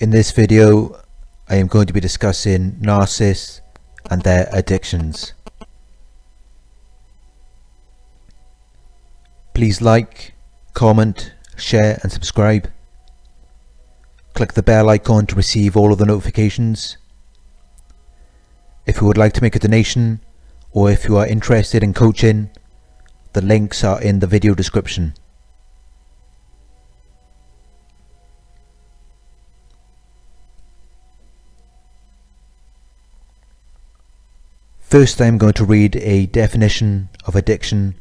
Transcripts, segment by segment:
In this video I am going to be discussing narcissists and their addictions. Please like, comment, share and subscribe. Click the bell icon to receive all of the notifications. If you would like to make a donation or if you are interested in coaching, the links are in the video description. First I am going to read a definition of addiction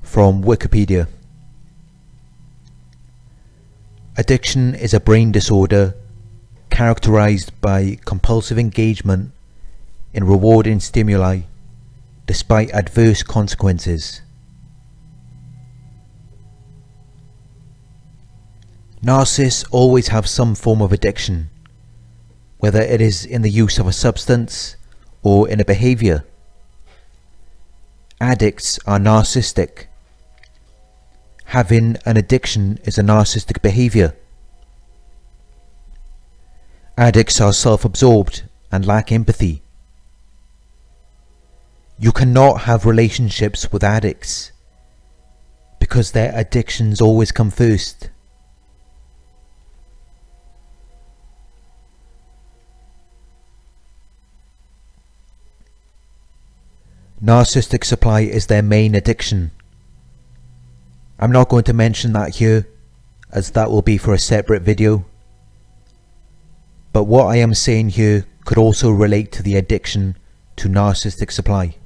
from Wikipedia. Addiction is a brain disorder characterized by compulsive engagement in rewarding stimuli despite adverse consequences. Narcissists always have some form of addiction, whether it is in the use of a substance, or in a behavior. Addicts are narcissistic. Having an addiction is a narcissistic behavior. Addicts are self-absorbed and lack empathy. You cannot have relationships with addicts because their addictions always come first. Narcissistic supply is their main addiction. I'm not going to mention that here, as that will be for a separate video. But what I am saying here could also relate to the addiction to narcissistic supply.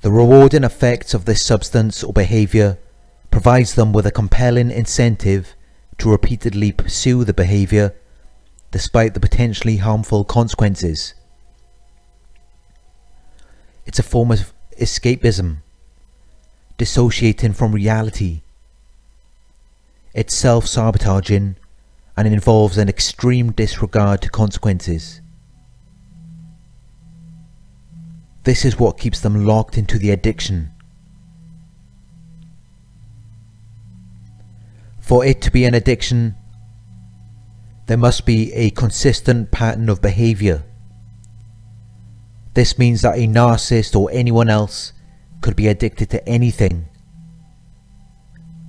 The rewarding effects of this substance or behavior provides them with a compelling incentive to repeatedly pursue the behavior despite the potentially harmful consequences. It's a form of escapism, dissociating from reality. It's self-sabotaging and it involves an extreme disregard to consequences. This is what keeps them locked into the addiction. For it to be an addiction, there must be a consistent pattern of behavior. This means that a narcissist or anyone else could be addicted to anything.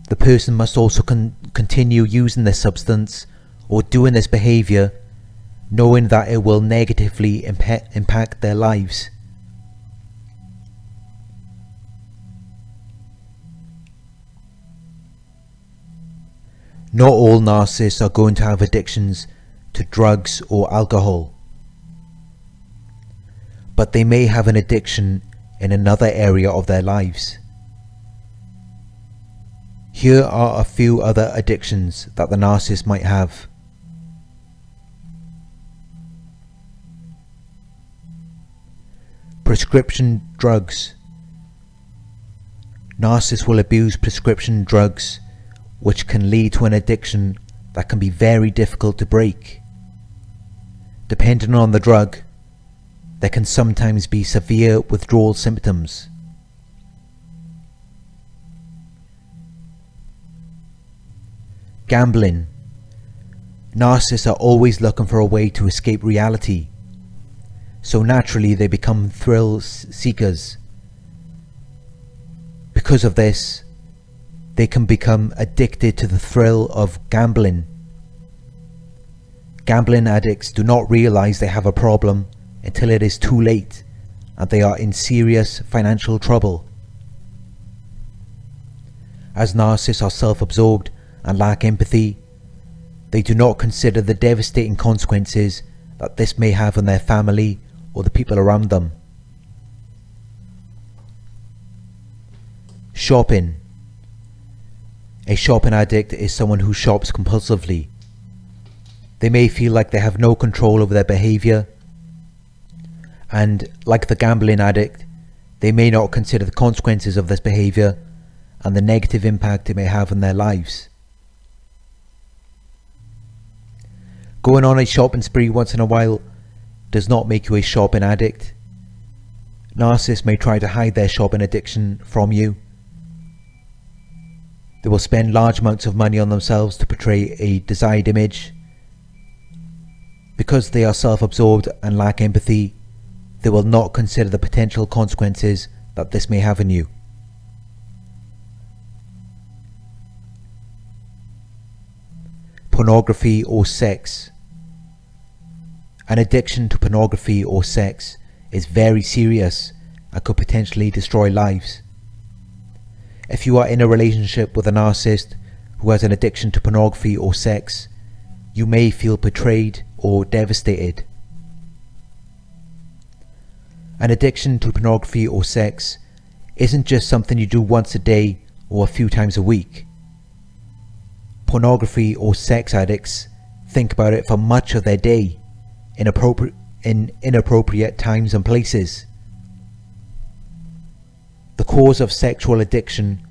The person must also con continue using this substance or doing this behavior knowing that it will negatively impa impact their lives. Not all narcissists are going to have addictions to drugs or alcohol. But they may have an addiction in another area of their lives. Here are a few other addictions that the narcissist might have. Prescription drugs. Narcissists will abuse prescription drugs which can lead to an addiction that can be very difficult to break. Depending on the drug, there can sometimes be severe withdrawal symptoms. Gambling. Narcissists are always looking for a way to escape reality, so naturally they become thrill seekers. Because of this, they can become addicted to the thrill of gambling. Gambling addicts do not realize they have a problem until it is too late and they are in serious financial trouble. As narcissists are self-absorbed and lack empathy, they do not consider the devastating consequences that this may have on their family or the people around them. Shopping a shopping addict is someone who shops compulsively. They may feel like they have no control over their behavior and like the gambling addict, they may not consider the consequences of this behavior and the negative impact it may have on their lives. Going on a shopping spree once in a while does not make you a shopping addict. narcissists may try to hide their shopping addiction from you. They will spend large amounts of money on themselves to portray a desired image. Because they are self-absorbed and lack empathy, they will not consider the potential consequences that this may have on you. Pornography or sex. An addiction to pornography or sex is very serious and could potentially destroy lives. If you are in a relationship with a narcissist who has an addiction to pornography or sex, you may feel betrayed or devastated. An addiction to pornography or sex isn't just something you do once a day or a few times a week. Pornography or sex addicts think about it for much of their day in, in inappropriate times and places. The cause of sexual addiction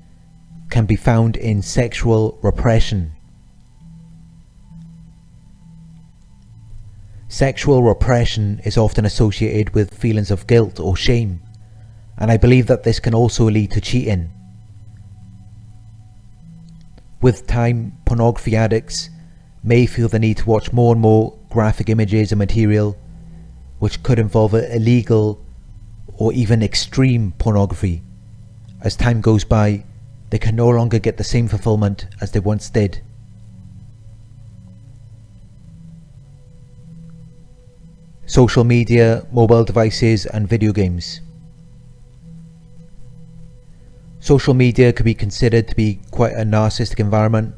can be found in sexual repression. Sexual repression is often associated with feelings of guilt or shame, and I believe that this can also lead to cheating. With time, pornography addicts may feel the need to watch more and more graphic images and material which could involve illegal or even extreme pornography. As time goes by, they can no longer get the same fulfillment as they once did. Social media, mobile devices and video games. Social media could be considered to be quite a narcissistic environment.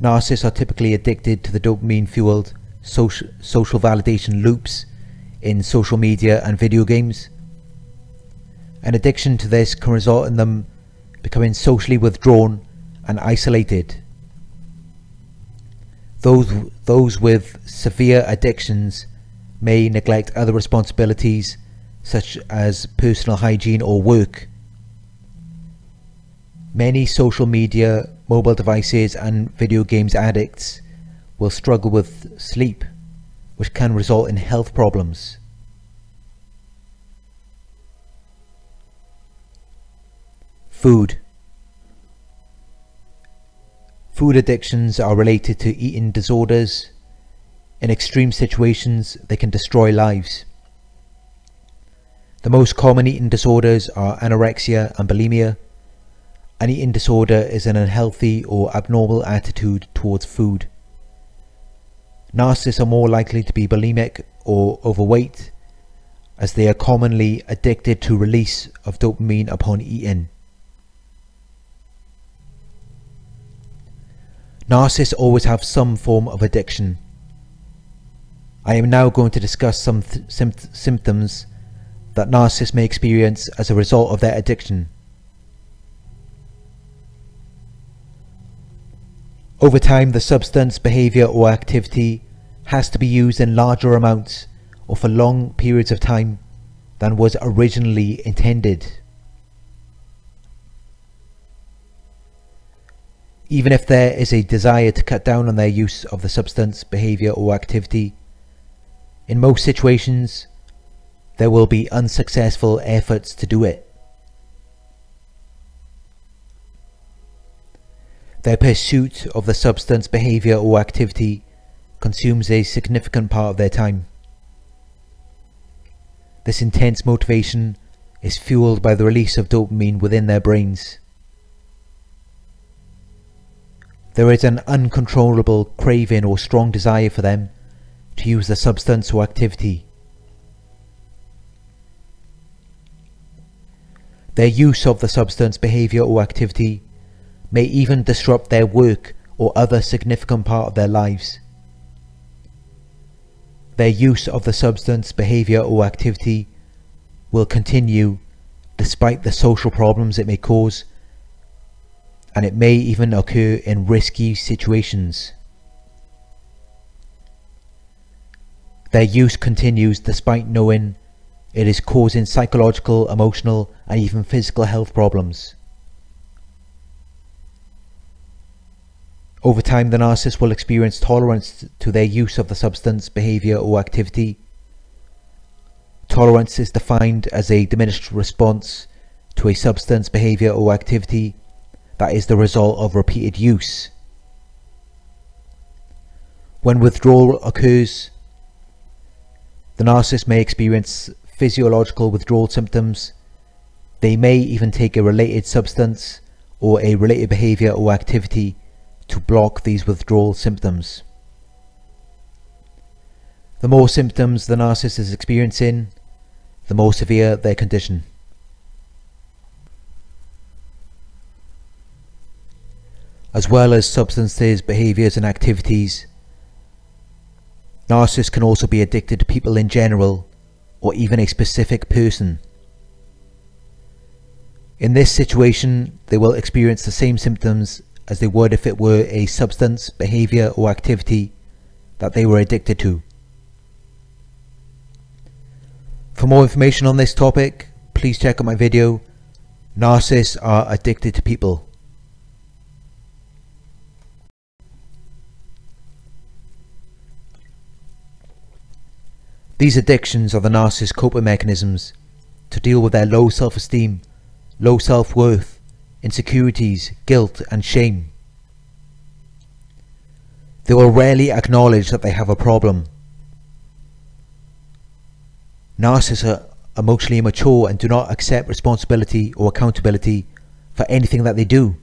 Narcissists are typically addicted to the dopamine fueled social, social validation loops in social media and video games. An addiction to this can result in them becoming socially withdrawn and isolated. Those, those with severe addictions may neglect other responsibilities such as personal hygiene or work. Many social media, mobile devices and video games addicts will struggle with sleep, which can result in health problems. Food. Food addictions are related to eating disorders. In extreme situations, they can destroy lives. The most common eating disorders are anorexia and bulimia. An eating disorder is an unhealthy or abnormal attitude towards food. Narcissists are more likely to be bulimic or overweight as they are commonly addicted to release of dopamine upon eating. Narcissists always have some form of addiction. I am now going to discuss some symptoms that narcissists may experience as a result of their addiction. Over time, the substance, behavior or activity has to be used in larger amounts or for long periods of time than was originally intended. Even if there is a desire to cut down on their use of the substance, behaviour or activity. In most situations, there will be unsuccessful efforts to do it. Their pursuit of the substance, behaviour or activity consumes a significant part of their time. This intense motivation is fueled by the release of dopamine within their brains. There is an uncontrollable craving or strong desire for them to use the substance or activity. Their use of the substance, behaviour or activity may even disrupt their work or other significant part of their lives. Their use of the substance, behaviour or activity will continue despite the social problems it may cause and it may even occur in risky situations. Their use continues despite knowing it is causing psychological, emotional and even physical health problems. Over time the narcissist will experience tolerance to their use of the substance, behaviour or activity. Tolerance is defined as a diminished response to a substance, behavior or activity that is the result of repeated use. When withdrawal occurs, the narcissist may experience physiological withdrawal symptoms. They may even take a related substance or a related behavior or activity to block these withdrawal symptoms. The more symptoms the narcissist is experiencing, the more severe their condition. As well as substances, behaviors and activities, narcissists can also be addicted to people in general or even a specific person. In this situation, they will experience the same symptoms as they would if it were a substance, behavior or activity that they were addicted to. For more information on this topic, please check out my video, Narcissists are addicted to people. These addictions are the narcissist's coping mechanisms to deal with their low self-esteem, low self-worth, insecurities, guilt and shame. They will rarely acknowledge that they have a problem Narcissists are emotionally immature and do not accept responsibility or accountability for anything that they do,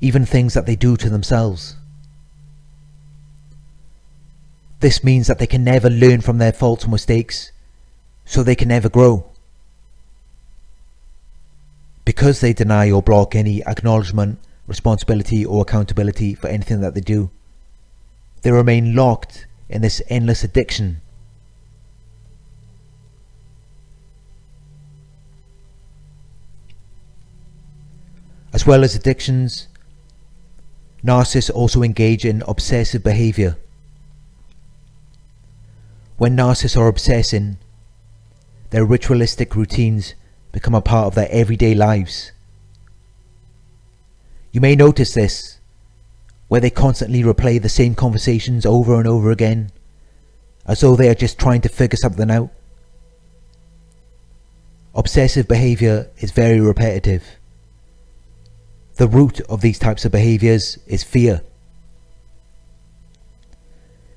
even things that they do to themselves. This means that they can never learn from their faults and mistakes, so they can never grow. Because they deny or block any acknowledgement, responsibility or accountability for anything that they do, they remain locked in this endless addiction As well as addictions, narcissists also engage in obsessive behavior. When narcissists are obsessing, their ritualistic routines become a part of their everyday lives. You may notice this, where they constantly replay the same conversations over and over again, as though they are just trying to figure something out. Obsessive behavior is very repetitive. The root of these types of behaviors is fear.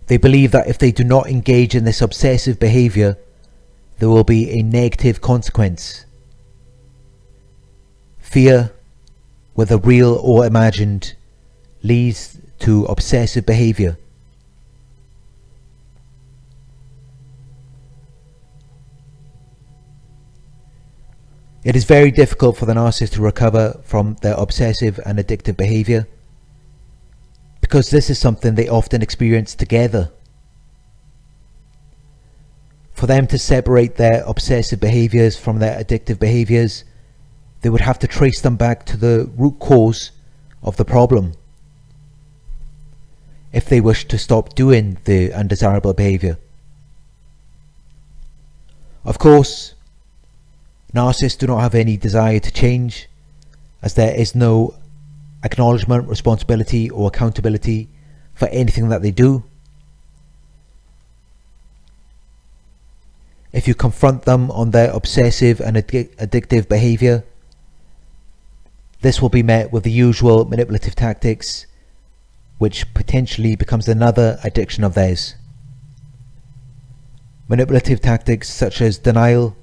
They believe that if they do not engage in this obsessive behavior, there will be a negative consequence. Fear, whether real or imagined, leads to obsessive behavior. It is very difficult for the narcissist to recover from their obsessive and addictive behavior because this is something they often experience together. For them to separate their obsessive behaviors from their addictive behaviors, they would have to trace them back to the root cause of the problem if they wish to stop doing the undesirable behavior. Of course, Narcissists do not have any desire to change, as there is no acknowledgement, responsibility, or accountability for anything that they do. If you confront them on their obsessive and addic addictive behavior, this will be met with the usual manipulative tactics, which potentially becomes another addiction of theirs. Manipulative tactics such as denial,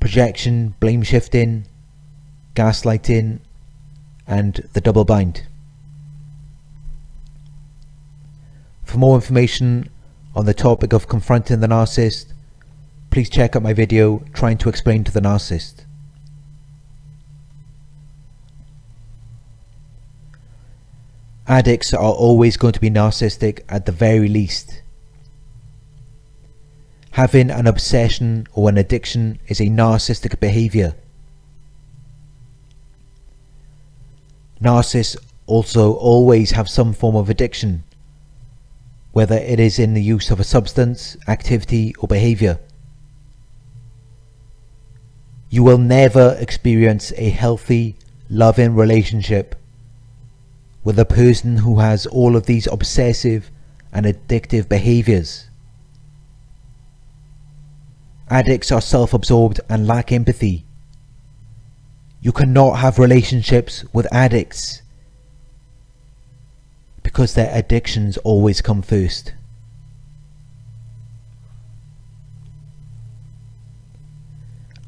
projection, blame shifting, gaslighting, and the double bind. For more information on the topic of confronting the narcissist, please check out my video trying to explain to the narcissist. Addicts are always going to be narcissistic at the very least. Having an obsession or an addiction is a narcissistic behavior. Narcissists also always have some form of addiction, whether it is in the use of a substance, activity or behavior. You will never experience a healthy, loving relationship with a person who has all of these obsessive and addictive behaviors. Addicts are self-absorbed and lack empathy. You cannot have relationships with addicts because their addictions always come first.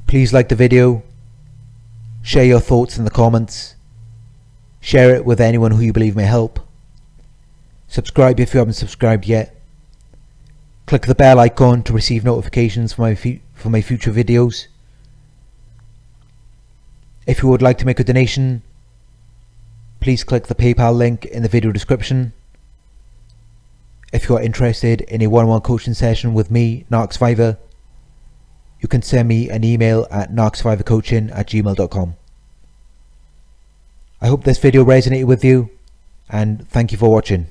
Please like the video, share your thoughts in the comments, share it with anyone who you believe may help, subscribe if you haven't subscribed yet, click the bell icon to receive notifications for my, for my future videos. If you would like to make a donation, please click the PayPal link in the video description. If you are interested in a one-on-one coaching session with me, Narc you can send me an email at narcsurvivorcoaching at gmail.com. I hope this video resonated with you and thank you for watching.